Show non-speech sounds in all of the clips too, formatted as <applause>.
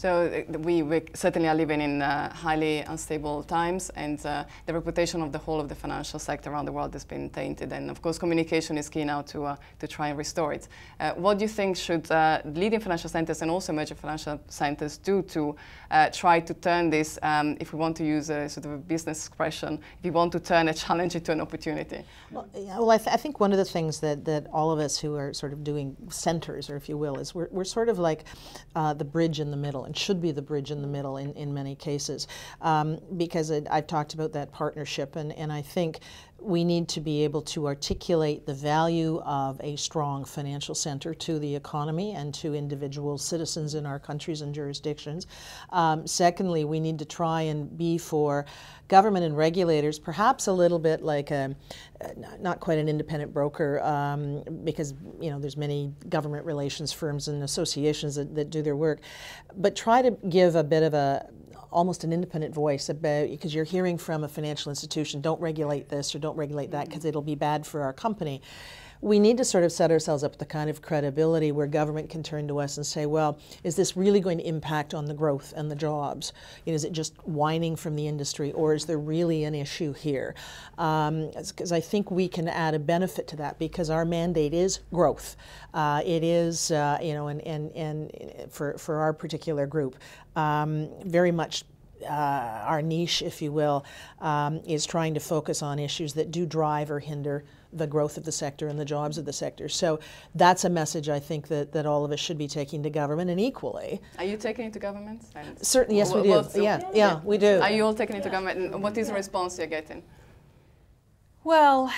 So uh, we, we, certainly are living in uh, highly unstable times, and uh, the reputation of the whole of the financial sector around the world has been tainted. And of course, communication is key now to uh, to try and restore it. Uh, what do you think should uh, leading financial centers and also emerging financial centers do to try to turn this, um, if we want to use a sort of a business expression, if you want to turn a challenge into an opportunity? Well, well I, th I, think one of the things that that all of us who are sort of doing centers, or if you will, is we're we're sort of like the bridge in the middle and should be the bridge in the middle in, in many cases. Um, because it, I've talked about that partnership, and, and I think we need to be able to articulate the value of a strong financial center to the economy and to individual citizens in our countries and jurisdictions. Um, secondly, we need to try and be for government and regulators perhaps a little bit like a, not quite an independent broker um, because you know there's many government relations firms and associations that, that do their work, but try to give a bit of a almost an independent voice about because you're hearing from a financial institution, don't regulate this or don't regulate that because mm-hmm. it'll be bad for our company. We need to sort of set ourselves up the kind of credibility where government can turn to us and say, well, is this really going to impact on the growth and the jobs? You know, is it just whining from the industry or is there really an issue here? Because um, I think we can add a benefit to that because our mandate is growth. Uh, it is, uh, you know, and, and, and for, for our particular group, um, very much uh, our niche, if you will, um, is trying to focus on issues that do drive or hinder the growth of the sector and the jobs of the sector. So that's a message I think that, that all of us should be taking to government and equally. Are you taking it to government? Certainly, yes, we do. yeah, yeah, yeah, we do. Are you all taking it to government? And what is the response you're getting? Well,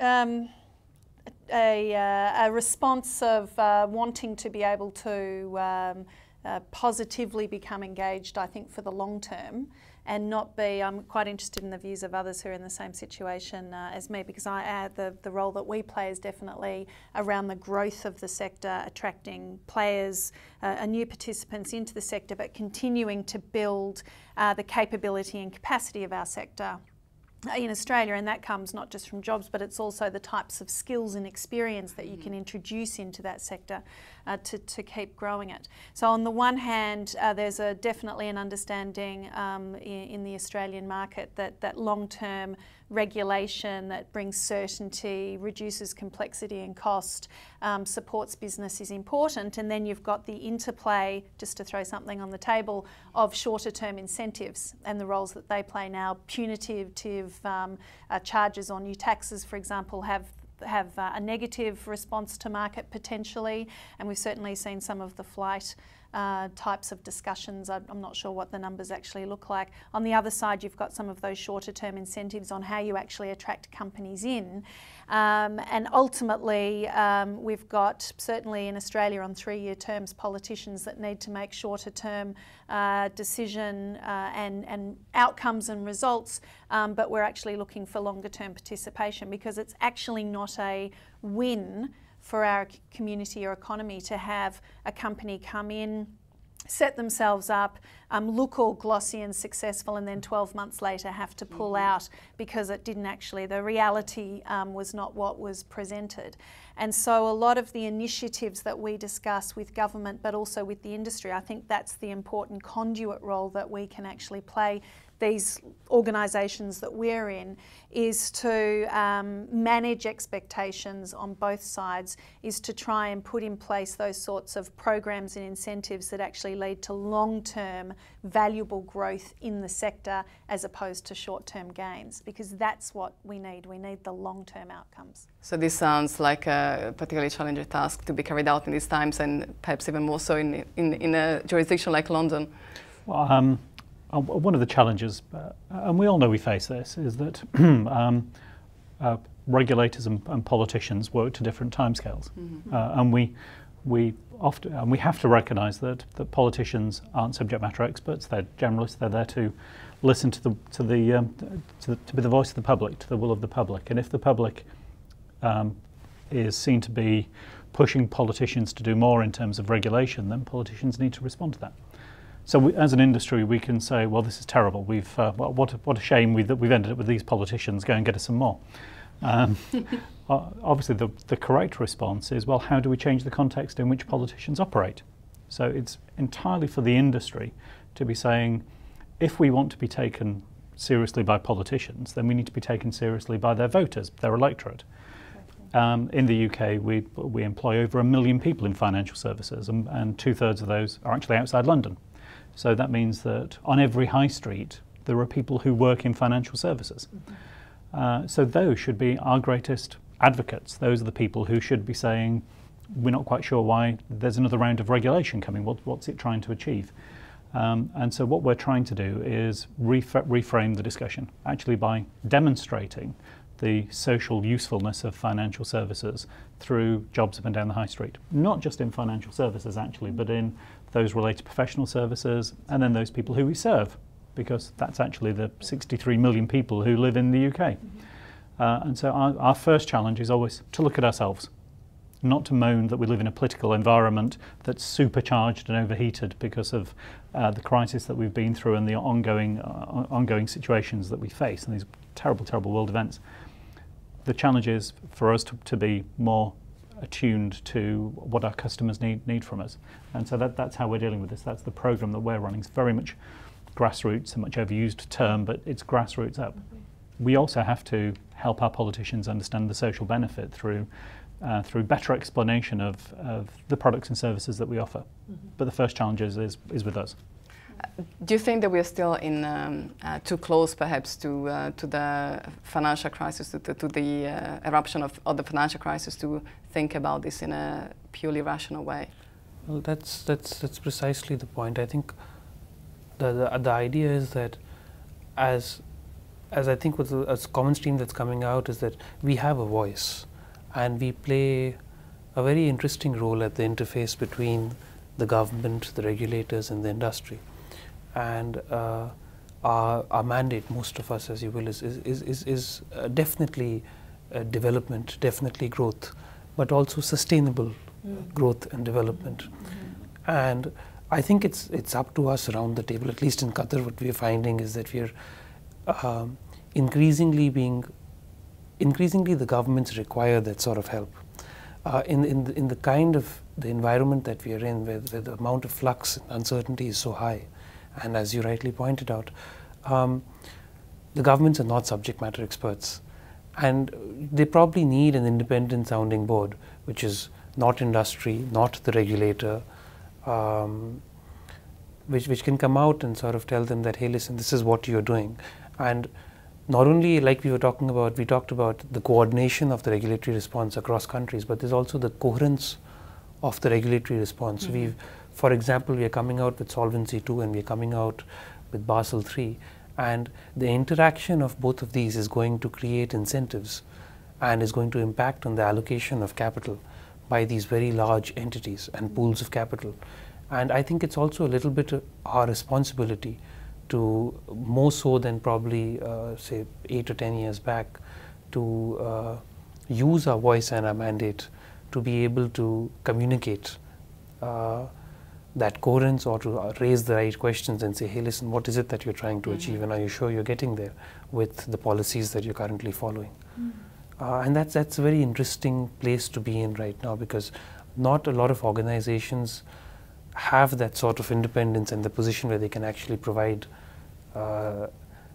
um, a, uh, a, response of uh, wanting to be able to um, uh, positively become engaged, I think, for the long term and not be, I'm quite interested in the views of others who are in the same situation uh, as me because I, uh, the, the role that we play is definitely around the growth of the sector, attracting players, uh, new participants into the sector, but continuing to build uh, the capability and capacity of our sector in Australia, and that comes not just from jobs, but it's also the types of skills and experience that you can mm. introduce into that sector uh, to, to keep growing it. So on the one hand, uh, there's a definitely an understanding um, in, in, the Australian market that, that long-term regulation that brings certainty, reduces complexity and cost, um, supports business is important. And then you've got the interplay, just to throw something on the table, of shorter term incentives and the roles that they play now. Punitive um, uh, charges on new taxes, for example, have have uh, a negative response to market potentially, and we've certainly seen some of the flight uh, types of discussions. I'm not sure what the numbers actually look like. On the other side, you've got some of those shorter term incentives on how you actually attract companies in. Um, and ultimately, um, we've got certainly in Australia on three year terms politicians that need to make shorter term uh, decision uh, and, and outcomes and results, um, but we're actually looking for longer term participation because it's actually not a win for our community or economy to have a company come in, set themselves up, um, look all glossy and successful, and then 12 months later have to pull mm-hmm. out because it didn't actually, the reality um, was not what was presented. And so, a lot of the initiatives that we discuss with government, but also with the industry, I think that's the important conduit role that we can actually play these organisations that we're in is to um, manage expectations on both sides, is to try and put in place those sorts of programs and incentives that actually lead to long term valuable growth in the sector as opposed to short term gains, because that's what we need. We need the long term outcomes. So, this sounds like a particularly challenging task to be carried out in these times, and perhaps even more so in, in, in a jurisdiction like London. Well, um, uh, one of the challenges, uh, and we all know we face this, is that <clears throat> um, uh, regulators and, and, politicians work to different timescales, mm-hmm. uh, and we we often and we have to recognise that that politicians aren't subject matter experts; they're generalists. They're there to listen to the to the, um, to, to, be the voice of the public, to the will of the public, and if the public um, is seen to be pushing politicians to do more in terms of regulation, then politicians need to respond to that. So we, as an industry, we can say, well, this is terrible. We've, uh, what, what a shame we, that we've ended up with these politicians. Go and get us some more. Um, <laughs> obviously, the, the correct response is, well, how do we change the context in which politicians operate? So it's entirely for the industry to be saying, if we want to be taken seriously by politicians, then we need to be taken seriously by their voters, their electorate. Um, in the UK, we, we employ over a million people in financial services, and, and two thirds of those are actually outside London. So that means that on every high street, there are people who work in financial services. Mm-hmm. Uh, so those should be our greatest advocates. Those are the people who should be saying, we're not quite sure why there's another round of regulation coming. What, what's it trying to achieve? Um, and so what we're trying to do is ref- reframe the discussion, actually by demonstrating the social usefulness of financial services through jobs up and down the high street. Not just in financial services, actually, but in those related professional services and then those people who we serve, because that's actually the 63 million people who live in the UK. Mm-hmm. Uh, and so our, our first challenge is always to look at ourselves not to moan that we live in a political environment that's supercharged and overheated because of uh, the crisis that we've been through and the ongoing, uh, ongoing situations that we face and these terrible, terrible world events. The challenge is for us to, to be more attuned to what our customers need, need from us. And so that, that's how we're dealing with this. That's the program that we're running. It's very much grassroots, a much overused term, but it's grassroots up. We also have to help our politicians understand the social benefit through uh, through better explanation of, of the products and services that we offer. Mm-hmm. But the first challenge is, is, is with us. Do you think that we are still in um, uh, too close, perhaps, to uh, to the financial crisis, to, to the uh, eruption of, of, the financial crisis, to think about this in a purely rational way? Well, that's that's that's precisely the point. I think the the, the idea is that as as I think with the as common stream that's coming out is that we have a voice and we play a very interesting role at the interface between the government, the regulators, and the industry. And uh, our, our, mandate, most of us, as you will, is, is, is, is uh, definitely uh, development, definitely growth, but also sustainable mm. growth and development. Mm-hmm. And I think it's it's up to us around the table. At least in Qatar, what we are finding is that we are um, increasingly being increasingly the governments require that sort of help. Uh, in, in, the, in the kind of the environment that we are in, where, where, the amount of flux and uncertainty is so high, and as you rightly pointed out, um, the governments are not subject matter experts. And they probably need an independent sounding board, which is not industry, not the regulator, um, which, which can come out and sort of tell them that, hey, listen, this is what you're doing. And not only like we were talking about, we talked about the coordination of the regulatory response across countries, but there's also the coherence of the regulatory response. Mm-hmm. We've, for example, we are coming out with Solvency II and we are coming out with Basel III, and the interaction of both of these is going to create incentives and is going to impact on the allocation of capital by these very large entities and pools of capital. And I think it's also a little bit our responsibility to more so than probably uh, say eight or ten years back to uh, use our voice and our mandate to be able to communicate uh, that coherence or to uh, raise the right questions and say, hey, listen, what is it that you're trying to mm-hmm. achieve, and are you sure you're getting there with the policies that you're currently following? Mm-hmm. Uh, and that's that's a very interesting place to be in right now because not a lot of organizations have that sort of independence and the position where they can actually provide uh,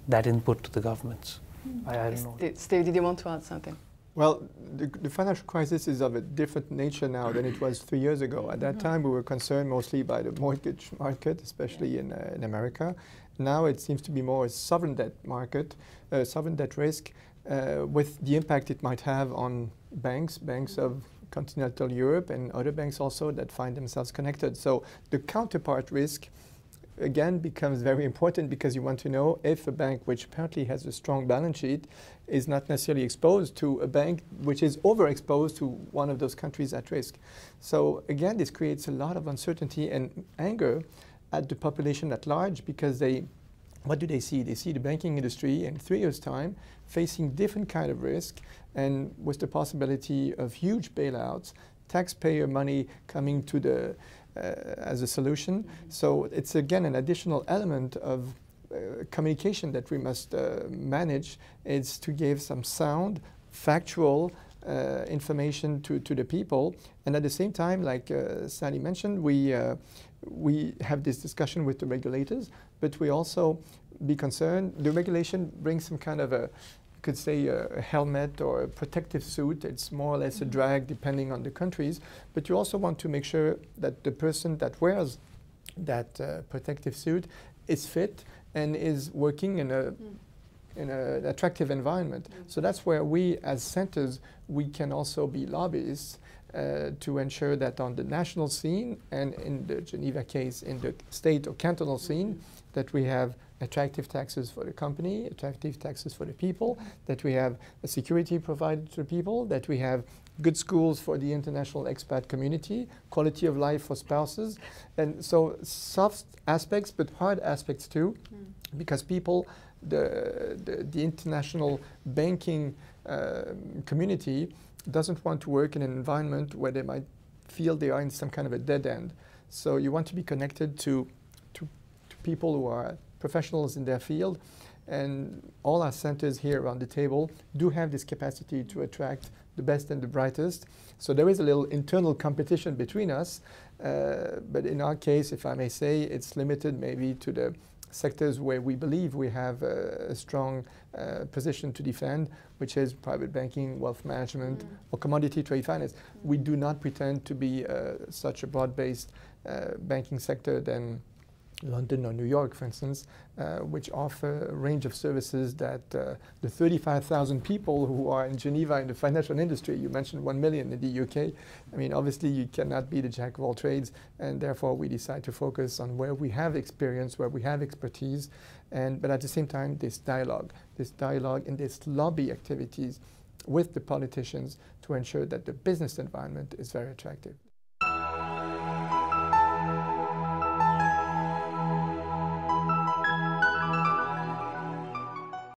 that input to the governments. Mm. I, I, don't know. Steve, did you want to add something? Well, the, the, financial crisis is of a different nature now than it was three years ago. At that mm-hmm. time, we were concerned mostly by the mortgage market, especially in, uh, in America. Now it seems to be more a sovereign debt market, uh, sovereign debt risk, uh, with the impact it might have on banks, banks of continental Europe and other banks also that find themselves connected. So the counterpart risk again becomes very important because you want to know if a bank which apparently has a strong balance sheet is not necessarily exposed to a bank which is overexposed to one of those countries at risk. So again, this creates a lot of uncertainty and anger at the population at large because they what do they see? They see the banking industry in three years' time facing different kind of risk and with the possibility of huge bailouts, taxpayer money coming to the as a solution. So it's again an additional element of uh, communication that we must uh, manage is to give some sound, factual, uh, information to, to the people. And at the same time, like uh, Sally mentioned, we, uh, we have this discussion with the regulators, but we also be concerned. The regulation brings some kind of a, could say, a helmet or a protective suit. It's more or less mm a drag depending on the countries. But you also want to make sure that the person that wears that uh, protective suit is fit and is working in a mm in an attractive environment. Mm. So that's where we, as centers, we can also be lobbyists uh, to ensure that on the national scene and in the Geneva case, in the state or cantonal scene, that we have attractive taxes for the company, attractive taxes for the people, that we have a security provided to the people, that we have good schools for the international expat community, quality of life for spouses, and so soft aspects but hard aspects too, mm. because people the, the, the international banking uh, community doesn't want to work in an environment where they might feel they are in some kind of a dead end. So you want to be connected to, to, to people who are professionals in their field. And all our centers here around the table do have this capacity to attract the best and the brightest. So there is a little internal competition between us. Uh, but in our case, if I may say, it's limited maybe to the sectors where we believe we have a, a strong uh, position to defend, which is private banking, wealth management, mm. or commodity trade finance. Mm. We do not pretend to be uh, such a broad-based uh, banking sector than London or New York, for instance, uh, which offer a range of services that uh, the 35,000 people who are in Geneva in the financial industry, you mentioned 1 million in the UK, I mean, obviously you cannot be the jack of all trades, and therefore we decide to focus on where we have experience, where we have expertise, and, but at the same time, this dialogue, this dialogue and this lobby activities with the politicians to ensure that the business environment is very attractive.